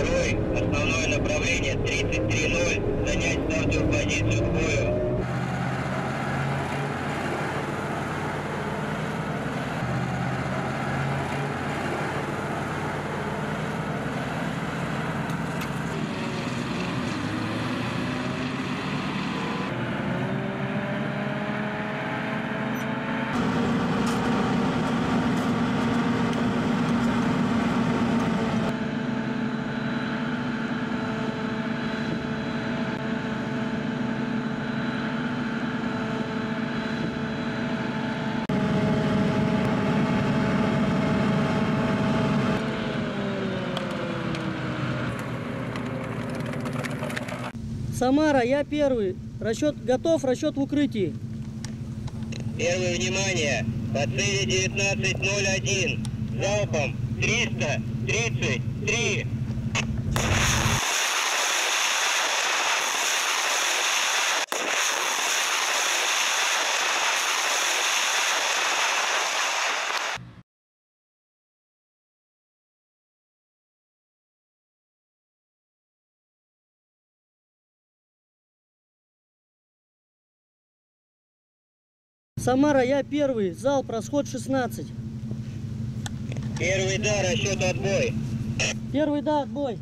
Второй, основное направление 33-0, занять стартовую позицию в бою. Самара, я первый. Расчет готов, расчет в укрытии. Первое внимание. По цели 19.01. Залпом 333. Самара, я первый. Залп, расход 16. Первый да, расчет отбой. Первый, да, отбой.